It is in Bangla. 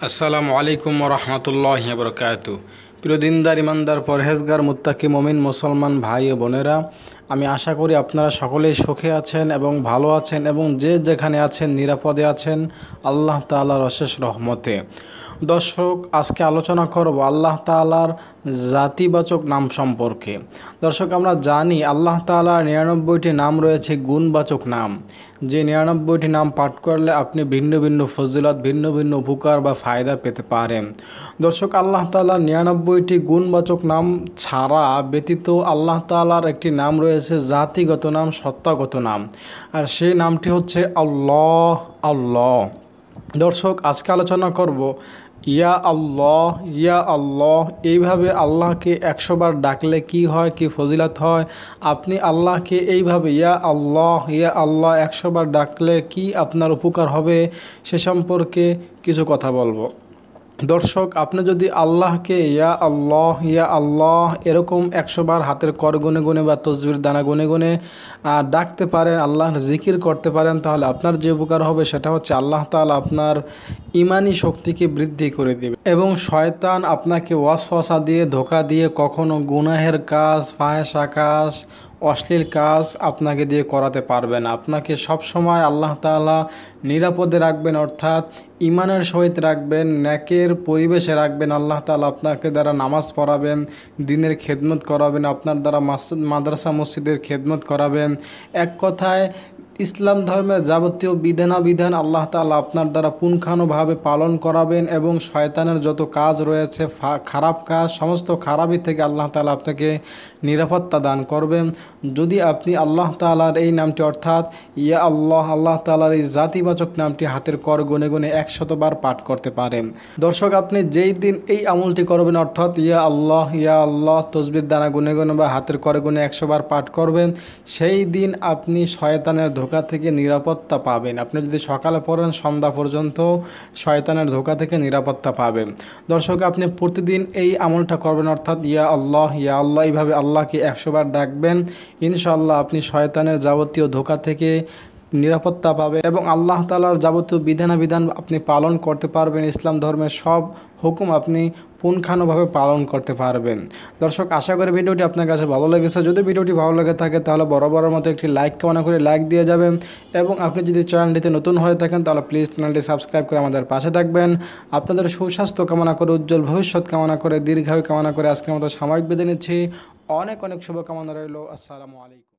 আসসালামু আলাইকুম রহমতুল্লাহ বরকাত প্রিয় দিনদার ইমানদার পরহেজগার মুত্তাকি মমিন মুসলমান ভাই ও বোনেরা আমি আশা করি আপনারা সকলেই সুখে আছেন এবং ভালো আছেন এবং যে যেখানে আছেন নিরাপদে আছেন আল্লাহ তাআলার অশেষ রহমতে। দর্শক, আজকে আলোচনা করব আল্লাহ তাআলার জাতিবাচক নাম সম্পর্কে। দর্শক, আমরা জানি আল্লাহ তাআলার নিরানব্বইটি নাম রয়েছে গুণবাচক নাম। যে নিরানব্বইটি নাম পাঠ করলে আপনি ভিন্ন ভিন্ন ফজিলত, ভিন্ন ভিন্ন উপকার বা ফায়দা পেতে পারেন। দর্শক, আল্লাহ তাআলার নিরানব্বইটি গুণবাচক নাম ছাড়া ব্যতীত আল্লাহ তাআলার একটি নাম রয়েছে জাতিগত নাম, সত্তাগত নাম। আর সেই নামটি হচ্ছে আল্লাহ আল্লাহ। দর্শক, আজকে আলোচনা করব, ইয়া আল্লাহ ইয়া আল্লাহ। এইভাবে আল্লাহকে একশোবার ডাকলে কি হয়, কি ফজিলাত হয়? আপনি আল্লাহকে এইভাবে ইয়া আল্লাহ ইয়া আল্লাহ একশোবার ডাকলে কি আপনার উপকার হবে? সে সম্পর্কে কিছু কথা বলব। দর্শক, আপনি যদি আল্লাহকে ইয়া আল্লাহ ইয়া আল্লাহ এরকম একশোবার হাতের কর গুনে গুনে বা তসবির দানা গুনে গুনে ডাকতে পারেন, আল্লাহর জিকির করতে পারেন, তাহলে আপনার যে উপকার হবে সেটা হচ্ছে আল্লাহ তাল আপনার ইমানি শক্তিকে বৃদ্ধি করে দেবে। এবং শয়তান আপনাকে ওয়াসওয়াসা দিয়ে, ধোকা দিয়ে কখনো গুনাহের কাজ ফাহেসা কাজ অশ্লীল কাজ আপনাকে দিয়ে করাতে পারবে না। আপনাকে সব সময় আল্লাহ তালা নিরাপদে রাখবেন, অর্থাৎ ইমানের সহিত রাখবেন, ন্যাকের পরিবেশে রাখবেন। আল্লাহ তালা আপনাকে দ্বারা নামাজ পড়াবেন, দিনের খেদমত করাবেন, আপনার দ্বারা মাদ্রাসা, মসজিদের খেদমত করাবেন। এক কথায় ইসলাম ধর্মের যাবতীয় বিধানাবিধান আল্লাহ তালা আপনার দ্বারা পুঙ্খানুভাবে পালন করাবেন এবং শয়তানের যত কাজ রয়েছে খারাপ কাজ, সমস্ত খারাপই থেকে আল্লাহ তালা আপনাকে নিরাপত্তা দান করবেন। যদি আপনি আল্লাহ তালার এই নামটি অর্থাৎ ইয়া আল্লাহ আল্লাহ তালার এই জাতিবাচক নামটি হাতের কর গুনে গুনে একশতবার পাঠ করতে পারেন। দর্শক, আপনি যেই দিন এই আমলটি করবেন অর্থাৎ ইয়া আল্লাহ ইয়া আল্লাহ তসবির দানা গুনে গুনে বা হাতের করে গুনে একশোবার পাঠ করবেন, সেই দিন আপনি শয়তানের ধোকা থেকে নিরাপত্তা পাবেন। আপনি যদি সকালে পড়েন, সন্ধ্যা পর্যন্ত শয়তানের ধোকা থেকে নিরাপত্তা পাবেন। দর্শক, আপনি প্রতিদিন এই আমলটা করবেন, অর্থাৎ ইয়া আল্লাহ ইয়া আল্লাহ, এইভাবে আল্লাহকে একশোবার ডাকবেন। ইনশাল্লাহ আপনি শয়তানের যাবতীয় ধোকা থেকে নিরাপত্তা পাবে এবং আল্লাহ তালার যাবতীয় বিধানাবিধান আপনি পালন করতে পারবেন। ইসলাম ধর্মের সব হুকুম আপনি পুঙ্খানুভাবে পালন করতে পারবেন। দর্শক, আশা করি ভিডিওটি আপনার কাছে ভালো লেগেছে। যদি ভিডিওটি ভালো লেগে থাকে, তাহলে বড় মতো একটি লাইক কামনা করে লাইক দিয়ে যাবেন এবং আপনি যদি চ্যানেলটিতে নতুন হয়ে থাকেন, তাহলে প্লিজ চ্যানেলটি সাবস্ক্রাইব করে আমাদের পাশে থাকবেন। আপনাদের সুস্বাস্থ্য কামনা করে, উজ্জ্বল ভবিষ্যৎ কামনা করে, দীর্ঘায়ু কামনা করে আজকের মতো সাময়িক বেঁধে নিচ্ছি। অনেক অনেক শুভকামনা রইল। আসসালামু আলাইকুম।